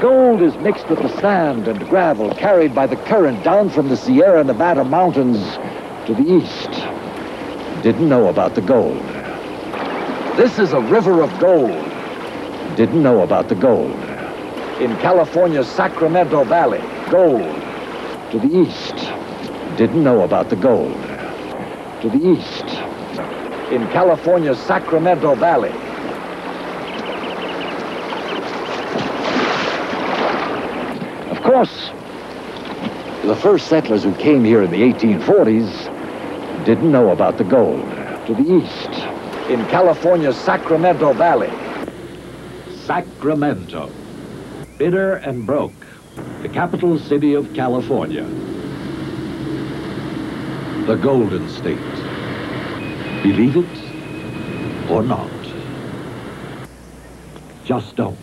Gold is mixed with the sand and gravel carried by the current down from the Sierra Nevada mountains to the east. Didn't know about the gold. This is a river of gold. Didn't know about the gold. In California's Sacramento Valley, gold. To the east. Didn't know about the gold. To the east. In California's Sacramento Valley. Course, the first settlers who came here in the 1840s didn't know about the gold. To the east. In California's Sacramento Valley. Sacramento. Bitter and broke. The capital city of California. The Golden State. Believe it or not. Just don't.